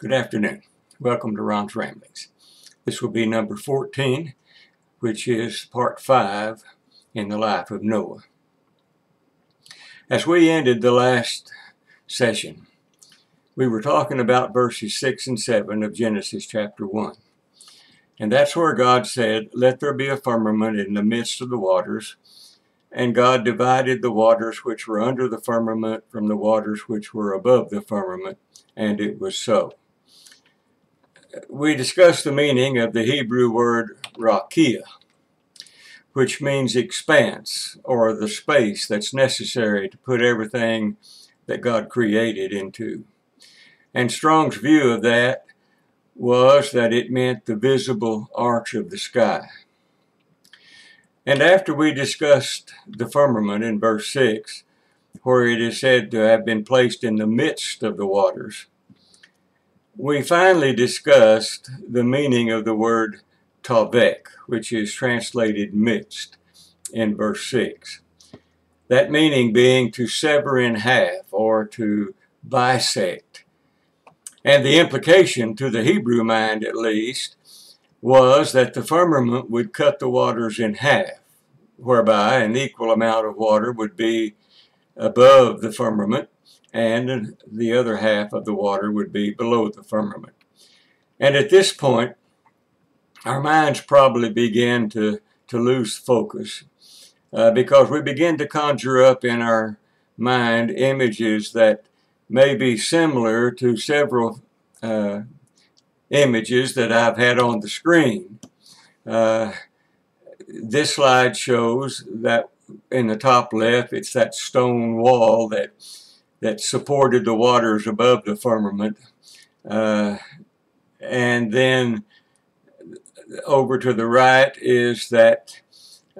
Good afternoon. Welcome to Ron's Ramblings. This will be number 14, which is part 5 in the life of Noah. As we ended the last session, we were talking about verses 6 and 7 of Genesis chapter 1. And that's where God said, Let there be a firmament in the midst of the waters. And God divided the waters which were under the firmament from the waters which were above the firmament, and it was so we discussed the meaning of the Hebrew word rakia, which means expanse or the space that's necessary to put everything that God created into. And Strong's view of that was that it meant the visible arch of the sky. And after we discussed the firmament in verse 6, where it is said to have been placed in the midst of the waters, we finally discussed the meaning of the word tavek, which is translated mixed in verse 6. That meaning being to sever in half or to bisect. And the implication, to the Hebrew mind at least, was that the firmament would cut the waters in half, whereby an equal amount of water would be above the firmament and the other half of the water would be below the firmament. And at this point, our minds probably begin to, to lose focus uh, because we begin to conjure up in our mind images that may be similar to several uh, images that I've had on the screen. Uh, this slide shows that in the top left, it's that stone wall that that supported the waters above the firmament. Uh, and then over to the right is that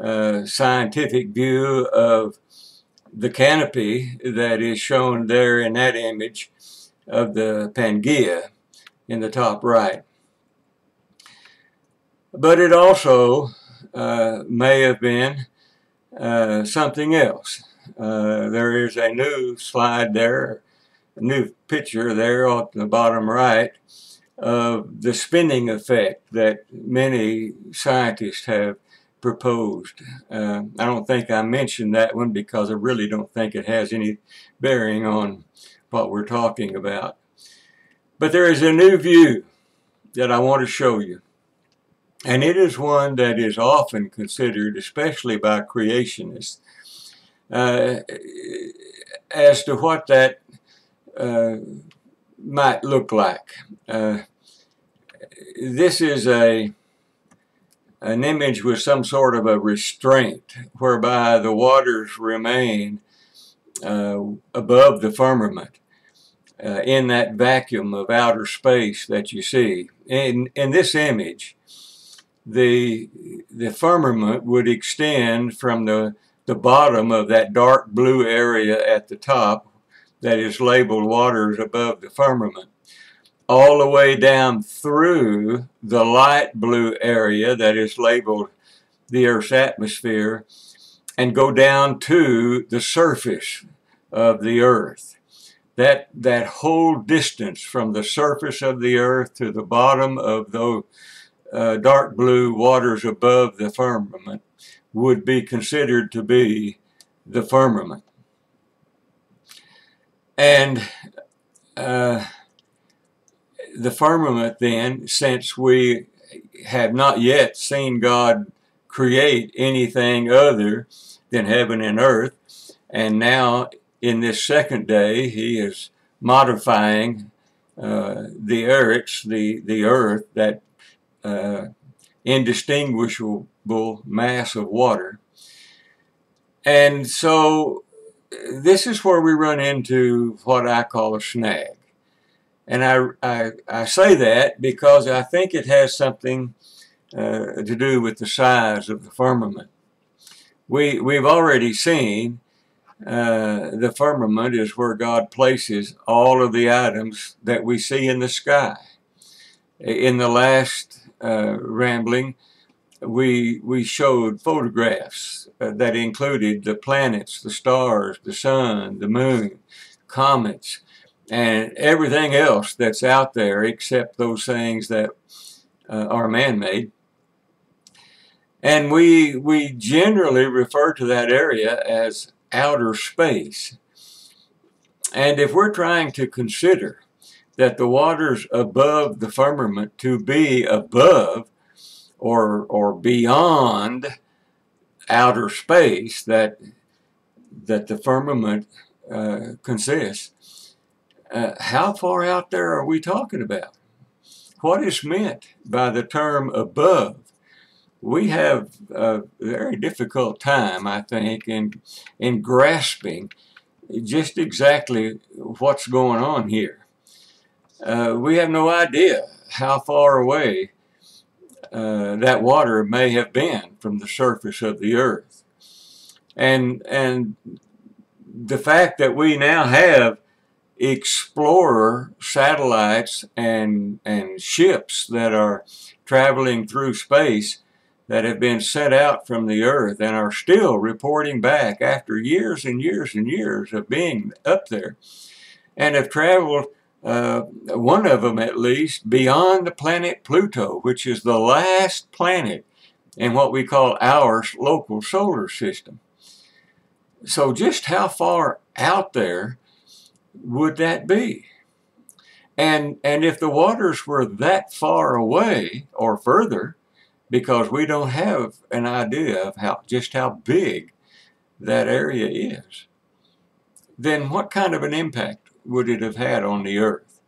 uh, scientific view of the canopy that is shown there in that image of the Pangaea in the top right. But it also uh, may have been uh, something else. Uh, there is a new slide there, a new picture there on the bottom right of the spinning effect that many scientists have proposed. Uh, I don't think I mentioned that one because I really don't think it has any bearing on what we're talking about. But there is a new view that I want to show you. And it is one that is often considered, especially by creationists, as to what that uh, might look like. Uh, this is a an image with some sort of a restraint whereby the waters remain uh, above the firmament uh, in that vacuum of outer space that you see. In, in this image, the, the firmament would extend from the the bottom of that dark blue area at the top that is labeled waters above the firmament all the way down through the light blue area that is labeled the Earth's atmosphere and go down to the surface of the Earth. That, that whole distance from the surface of the Earth to the bottom of those uh, dark blue waters above the firmament would be considered to be the firmament. And uh, the firmament then, since we have not yet seen God create anything other than heaven and earth, and now in this second day he is modifying uh, the earth, the, the earth, that uh, indistinguishable mass of water. And so this is where we run into what I call a snag. And I, I, I say that because I think it has something uh, to do with the size of the firmament. We, we've already seen uh, the firmament is where God places all of the items that we see in the sky. In the last uh, rambling, we we showed photographs uh, that included the planets, the stars, the sun, the moon, comets, and everything else that's out there except those things that uh, are man-made. And we, we generally refer to that area as outer space. And if we're trying to consider that the waters above the firmament to be above or, or beyond outer space that, that the firmament uh, consists, uh, how far out there are we talking about? What is meant by the term above? We have a very difficult time, I think, in, in grasping just exactly what's going on here. Uh, we have no idea how far away uh, that water may have been from the surface of the earth. And, and the fact that we now have explorer satellites and, and ships that are traveling through space that have been sent out from the earth and are still reporting back after years and years and years of being up there and have traveled uh, one of them at least beyond the planet Pluto which is the last planet in what we call our local solar system. So just how far out there would that be? And, and if the waters were that far away or further, because we don't have an idea of how just how big that area is, then what kind of an impact would it have had on the earth?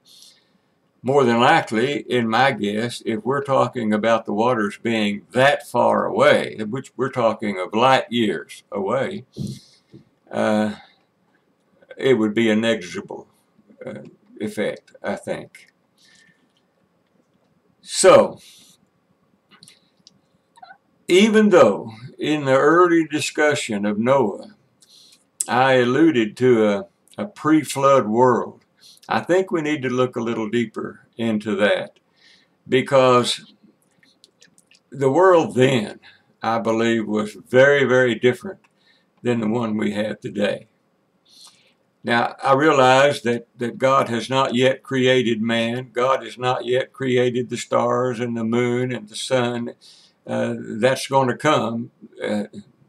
More than likely, in my guess, if we're talking about the waters being that far away, which we're talking of light years away, uh, it would be a negligible uh, effect, I think. So, even though in the early discussion of Noah, I alluded to a, a pre-flood world, I think we need to look a little deeper into that because the world then, I believe, was very, very different than the one we have today. Now, I realize that, that God has not yet created man. God has not yet created the stars and the moon and the sun. Uh, that's going to come uh,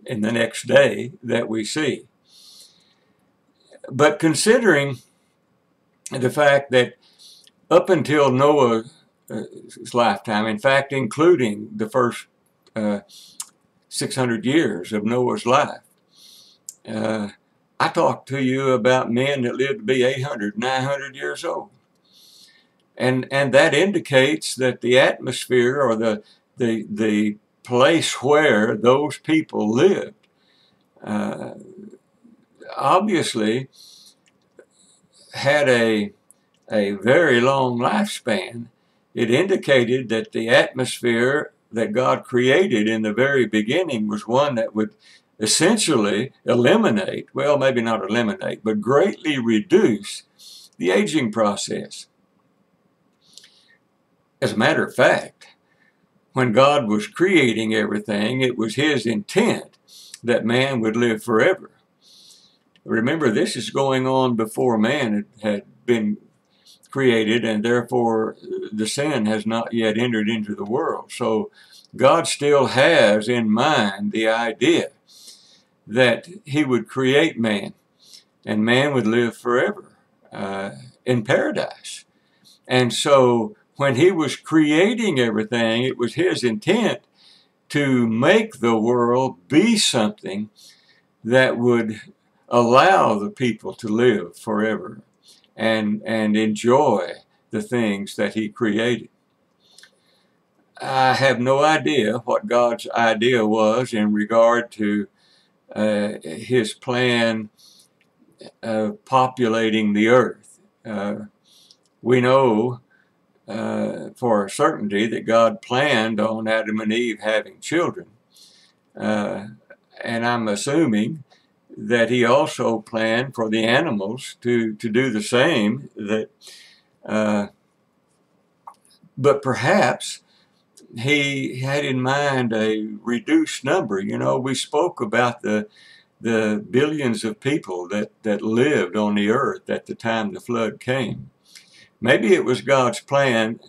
in the next day that we see. But considering the fact that up until Noah's lifetime, in fact, including the first uh, 600 years of Noah's life, uh, I talked to you about men that lived to be 800, 900 years old. And, and that indicates that the atmosphere or the, the, the place where those people lived uh, obviously had a, a very long lifespan. It indicated that the atmosphere that God created in the very beginning was one that would essentially eliminate, well, maybe not eliminate, but greatly reduce the aging process. As a matter of fact, when God was creating everything, it was his intent that man would live forever. Remember, this is going on before man had been created, and therefore the sin has not yet entered into the world. So God still has in mind the idea that he would create man and man would live forever uh, in paradise. And so when he was creating everything, it was his intent to make the world be something that would allow the people to live forever and, and enjoy the things that he created. I have no idea what God's idea was in regard to uh, his plan of populating the earth. Uh, we know uh, for a certainty that God planned on Adam and Eve having children. Uh, and I'm assuming that he also planned for the animals to, to do the same. That, uh, but perhaps he had in mind a reduced number. You know, we spoke about the the billions of people that, that lived on the earth at the time the flood came. Maybe it was God's plan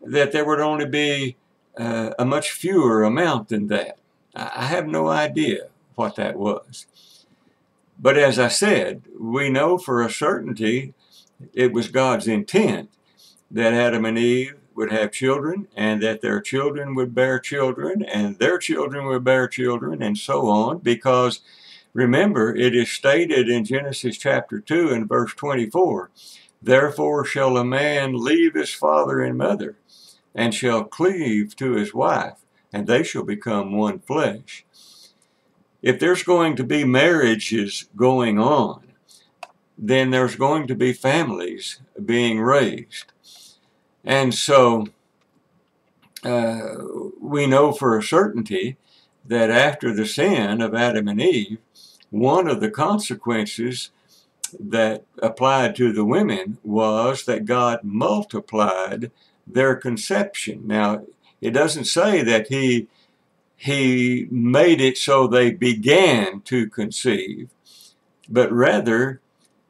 that there would only be uh, a much fewer amount than that. I have no idea what that was. But as I said, we know for a certainty it was God's intent that Adam and Eve would have children and that their children would bear children and their children would bear children and so on because remember it is stated in Genesis chapter 2 and verse 24 therefore shall a man leave his father and mother and shall cleave to his wife and they shall become one flesh if there's going to be marriages going on then there's going to be families being raised and so uh, we know for a certainty that after the sin of Adam and Eve, one of the consequences that applied to the women was that God multiplied their conception. Now, it doesn't say that he he made it so they began to conceive, but rather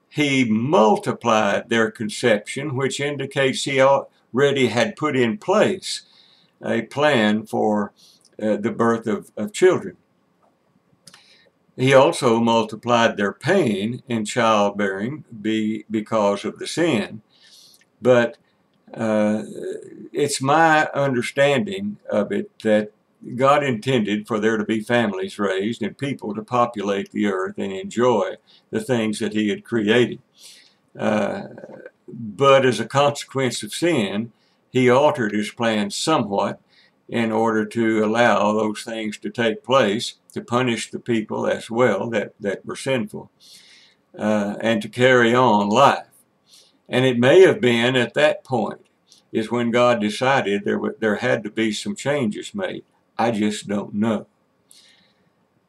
he multiplied their conception, which indicates he already had put in place a plan for uh, the birth of, of children. He also multiplied their pain in childbearing be, because of the sin. But uh, it's my understanding of it that God intended for there to be families raised and people to populate the earth and enjoy the things that He had created. Uh, but as a consequence of sin, he altered his plan somewhat in order to allow those things to take place, to punish the people as well that, that were sinful, uh, and to carry on life. And it may have been at that point is when God decided there, there had to be some changes made. I just don't know.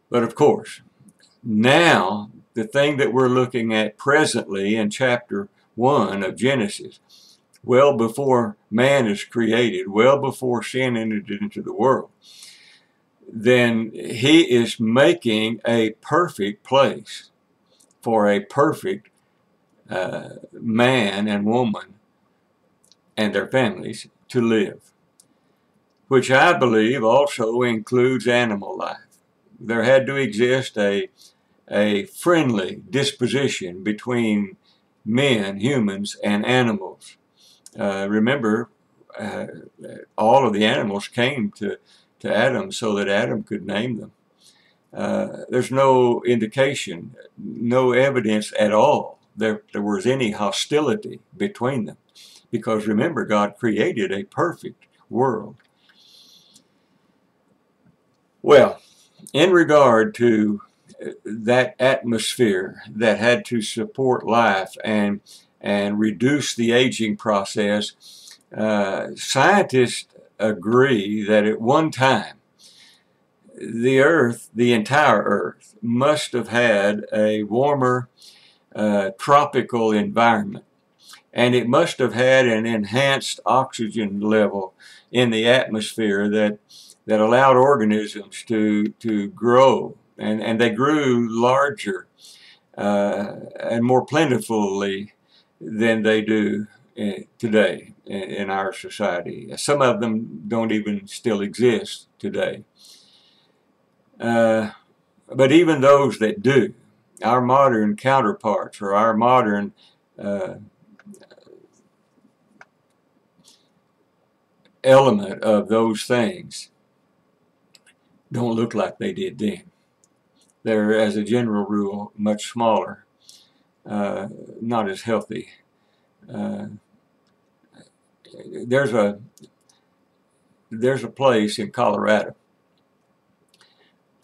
But of course, now the thing that we're looking at presently in chapter 1 of Genesis, well before man is created, well before sin entered into the world, then he is making a perfect place for a perfect uh, man and woman and their families to live, which I believe also includes animal life. There had to exist a, a friendly disposition between men, humans, and animals. Uh, remember, uh, all of the animals came to, to Adam so that Adam could name them. Uh, there's no indication, no evidence at all that there was any hostility between them. Because remember, God created a perfect world. Well, in regard to that atmosphere that had to support life and and reduce the aging process, uh, scientists agree that at one time the Earth, the entire Earth, must have had a warmer uh, tropical environment. And it must have had an enhanced oxygen level in the atmosphere that, that allowed organisms to, to grow and, and they grew larger uh, and more plentifully than they do uh, today in, in, our society. Some of them don't even still exist today. Uh, but even those that do, our modern counterparts or our modern uh, element of those things don't look like they did then. They're, as a general rule, much smaller, uh, not as healthy. Uh, there's a there's a place in Colorado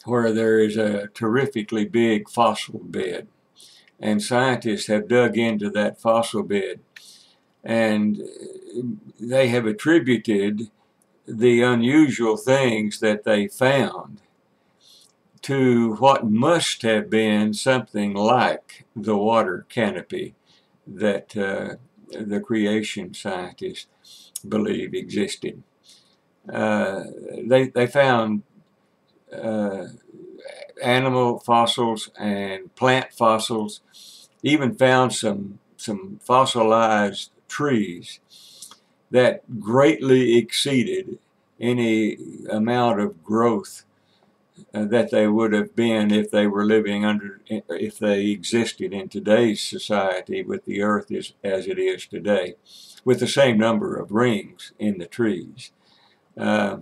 where there is a terrifically big fossil bed and scientists have dug into that fossil bed and they have attributed the unusual things that they found to what must have been something like the water canopy that uh, the creation scientists believe existed. Uh, they, they found uh, animal fossils and plant fossils, even found some, some fossilized trees that greatly exceeded any amount of growth uh, that they would have been if they were living under, if they existed in today's society with the earth as, as it is today, with the same number of rings in the trees. Uh,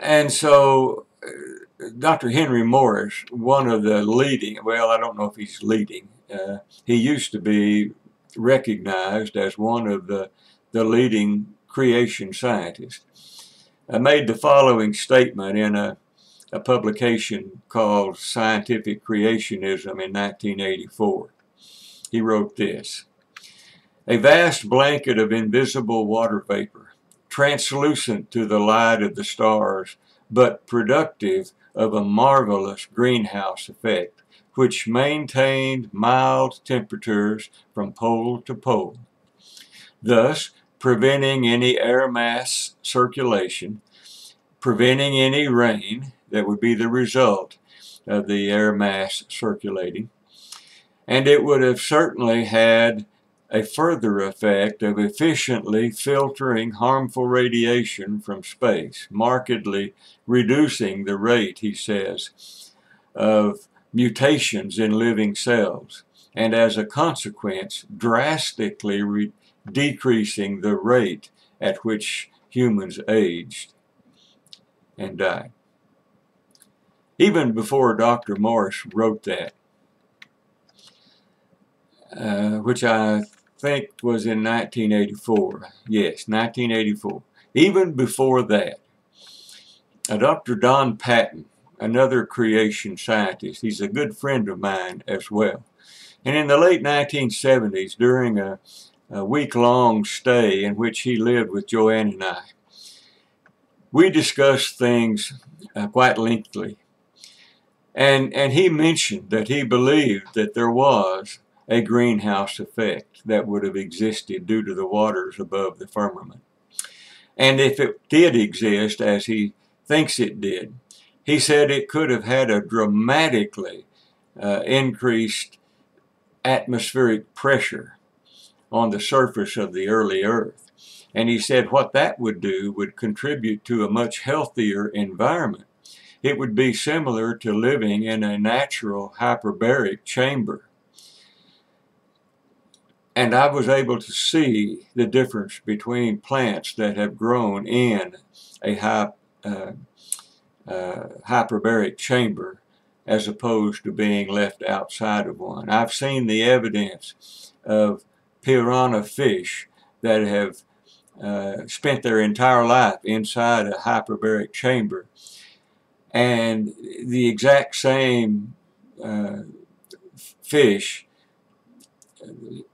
and so uh, Dr. Henry Morris, one of the leading, well, I don't know if he's leading, uh, he used to be recognized as one of the, the leading creation scientists, uh, made the following statement in a, a publication called Scientific Creationism in 1984. He wrote this, A vast blanket of invisible water vapor, translucent to the light of the stars, but productive of a marvelous greenhouse effect which maintained mild temperatures from pole to pole, thus preventing any air mass circulation, preventing any rain that would be the result of the air mass circulating, and it would have certainly had a further effect of efficiently filtering harmful radiation from space, markedly reducing the rate, he says, of mutations in living cells, and as a consequence, drastically decreasing the rate at which humans aged and died. Even before Dr. Morris wrote that, uh, which I think was in 1984. Yes, 1984. Even before that, uh, Dr. Don Patton another creation scientist. He's a good friend of mine as well. And in the late 1970s, during a, a week-long stay in which he lived with Joanne and I, we discussed things uh, quite lengthily. And, and he mentioned that he believed that there was a greenhouse effect that would have existed due to the waters above the firmament. And if it did exist, as he thinks it did, he said it could have had a dramatically uh, increased atmospheric pressure on the surface of the early Earth. And he said what that would do would contribute to a much healthier environment. It would be similar to living in a natural hyperbaric chamber. And I was able to see the difference between plants that have grown in a high uh, uh, hyperbaric chamber as opposed to being left outside of one. I've seen the evidence of piranha fish that have uh, spent their entire life inside a hyperbaric chamber and the exact same uh, fish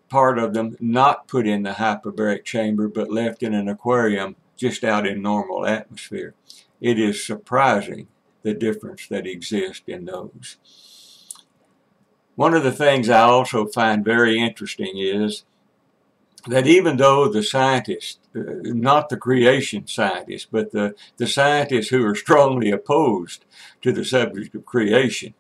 part of them not put in the hyperbaric chamber but left in an aquarium just out in normal atmosphere it is surprising the difference that exists in those. One of the things I also find very interesting is that even though the scientists, uh, not the creation scientists, but the, the scientists who are strongly opposed to the subject of creation,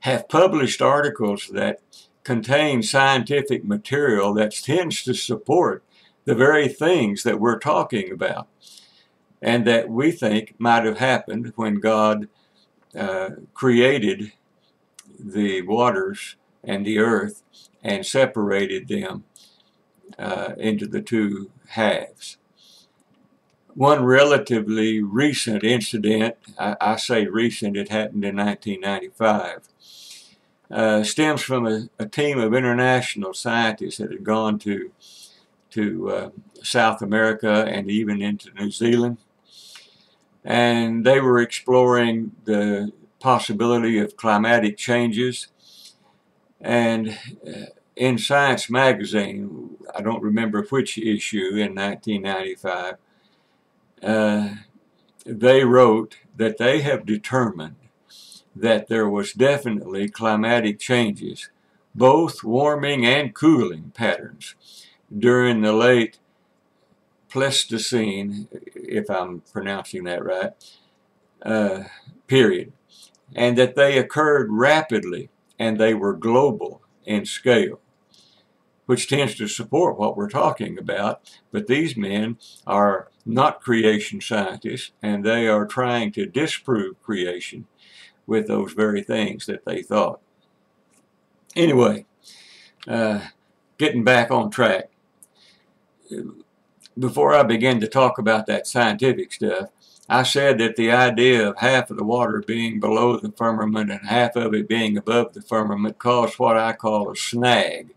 have published articles that contain scientific material that tends to support the very things that we're talking about and that we think might have happened when God uh, created the waters and the earth and separated them uh, into the two halves. One relatively recent incident, I, I, say recent, it happened in 1995, uh, stems from a, a, team of international scientists that had gone to, to uh, South America and even into New Zealand and they were exploring the possibility of climatic changes. And uh, in Science magazine, I don't remember which issue in 1995, uh, they wrote that they have determined that there was definitely climatic changes, both warming and cooling patterns during the late Pleistocene, if I'm pronouncing that right, uh, period, and that they occurred rapidly and they were global in scale, which tends to support what we're talking about. But these men are not creation scientists, and they are trying to disprove creation with those very things that they thought. Anyway, uh, getting back on track. Before I begin to talk about that scientific stuff, I said that the idea of half of the water being below the firmament and half of it being above the firmament caused what I call a snag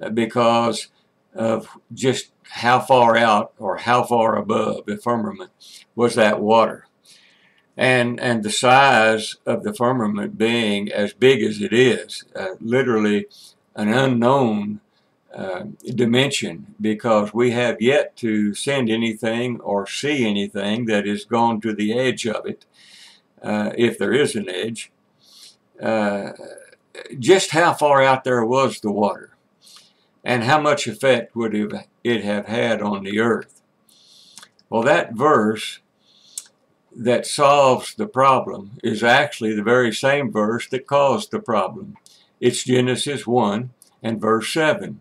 uh, because of just how far out or how far above the firmament was that water. And, and the size of the firmament being as big as it is, uh, literally an unknown uh, dimension because we have yet to send anything or see anything that has gone to the edge of it, uh, if there is an edge. Uh, just how far out there was the water and how much effect would it have had on the earth. Well, that verse that solves the problem is actually the very same verse that caused the problem. It's Genesis 1 and verse 7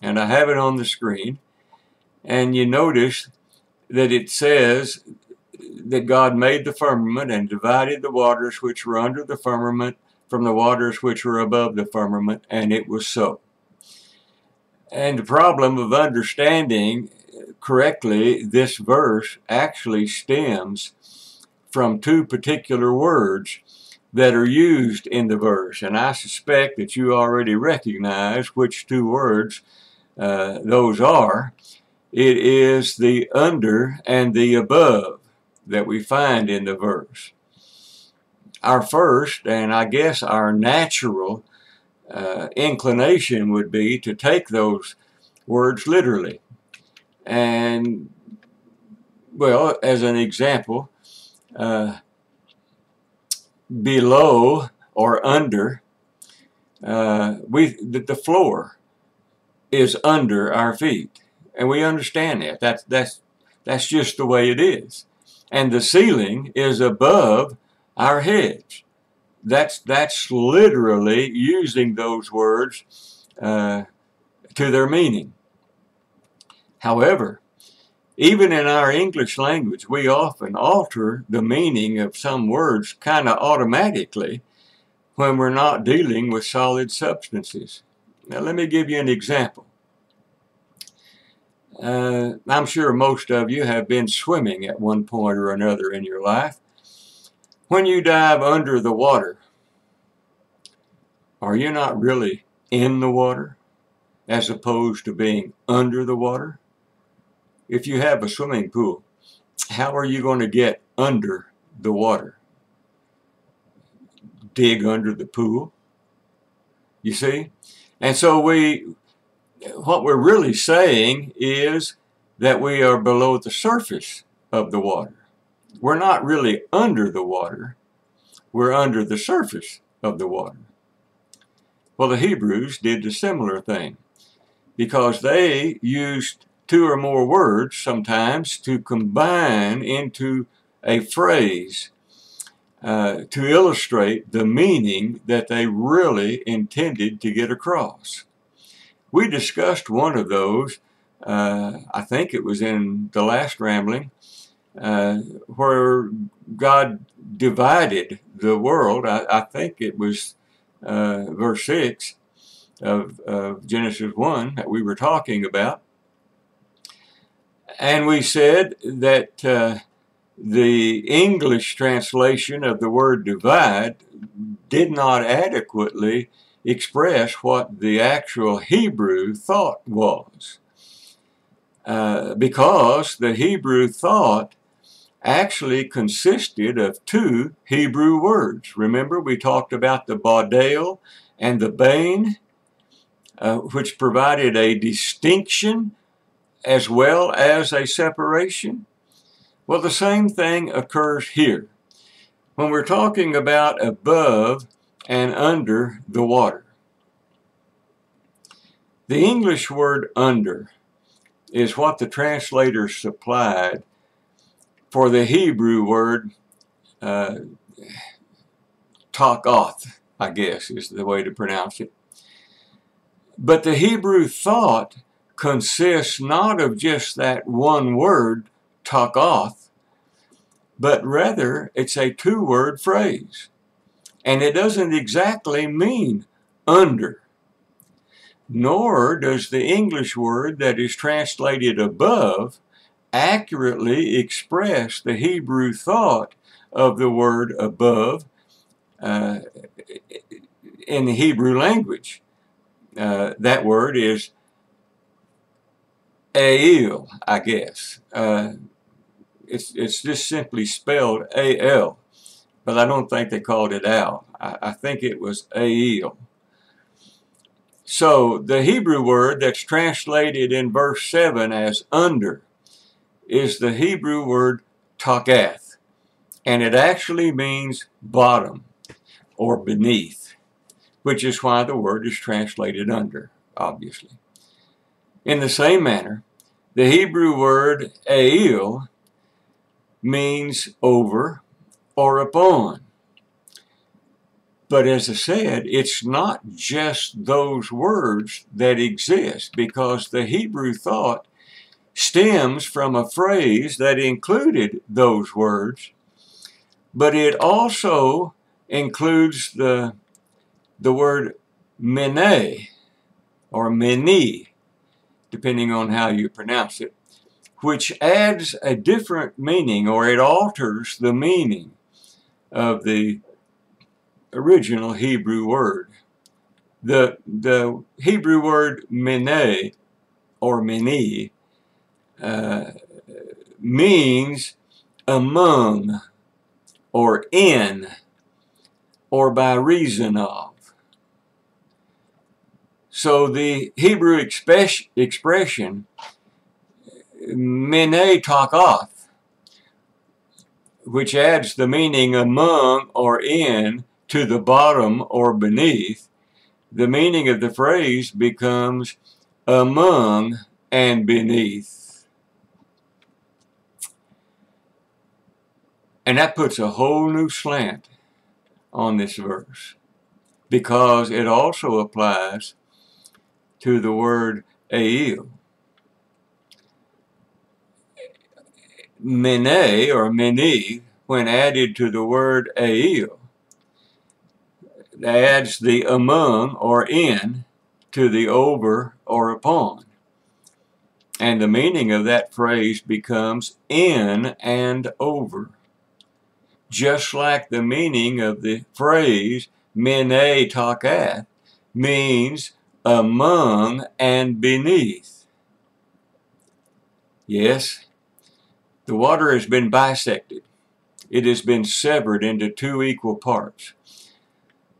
and I have it on the screen. And you notice that it says that God made the firmament and divided the waters which were under the firmament from the waters which were above the firmament, and it was so. And the problem of understanding correctly this verse actually stems from two particular words that are used in the verse. And I suspect that you already recognize which two words uh, those are, it is the under and the above that we find in the verse. Our first, and I guess our natural uh, inclination would be to take those words literally. And, well, as an example, uh, below or under, uh, we the, the floor is under our feet. And we understand that. That's, that's, that's just the way it is. And the ceiling is above our heads. That's, that's literally using those words uh, to their meaning. However, even in our English language, we often alter the meaning of some words kind of automatically when we're not dealing with solid substances. Now, let me give you an example. Uh, I'm sure most of you have been swimming at one point or another in your life. When you dive under the water, are you not really in the water as opposed to being under the water? If you have a swimming pool, how are you going to get under the water? Dig under the pool? You see? And so we, what we're really saying is that we are below the surface of the water. We're not really under the water. We're under the surface of the water. Well, the Hebrews did a similar thing because they used two or more words sometimes to combine into a phrase uh, to illustrate the meaning that they really intended to get across. We discussed one of those, uh, I think it was in the last rambling, uh, where God divided the world. I, I think it was uh, verse 6 of, of Genesis 1 that we were talking about. And we said that uh, the English translation of the word divide did not adequately express what the actual Hebrew thought was. Uh, because the Hebrew thought actually consisted of two Hebrew words. Remember, we talked about the Badal and the Bain, uh, which provided a distinction as well as a separation. Well, the same thing occurs here. When we're talking about above and under the water. The English word under is what the translators supplied for the Hebrew word uh, Takoth, I guess is the way to pronounce it. But the Hebrew thought consists not of just that one word, Takoth, but rather it's a two-word phrase. And it doesn't exactly mean under. Nor does the English word that is translated above accurately express the Hebrew thought of the word above uh, in the Hebrew language. Uh, that word is Ail, I guess. Uh, it's, it's just simply spelled A-L, but I don't think they called it Al. I, I think it was Ail. So the Hebrew word that's translated in verse 7 as under is the Hebrew word takath, and it actually means bottom or beneath, which is why the word is translated under, obviously. In the same manner, the Hebrew word ail means over or upon. But as I said, it's not just those words that exist because the Hebrew thought stems from a phrase that included those words, but it also includes the, the word mene or meni, depending on how you pronounce it, which adds a different meaning or it alters the meaning of the original Hebrew word. The, the Hebrew word mene or meni uh, means among or in or by reason of. So the Hebrew expression mene takoth, which adds the meaning among or in to the bottom or beneath, the meaning of the phrase becomes among and beneath. And that puts a whole new slant on this verse because it also applies to the word Ail. Mene or meni, when added to the word Ail, adds the among or in to the over or upon. And the meaning of that phrase becomes in and over just like the meaning of the phrase mene takath means among and beneath. Yes, the water has been bisected. It has been severed into two equal parts.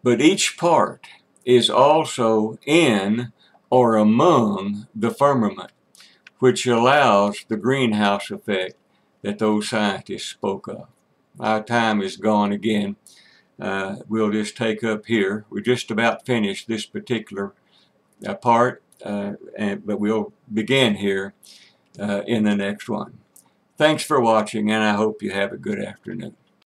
But each part is also in or among the firmament, which allows the greenhouse effect that those scientists spoke of our time is gone again. Uh, we'll just take up here. We're just about finished this particular uh, part, uh, and, but we'll begin here uh, in the next one. Thanks for watching, and I hope you have a good afternoon.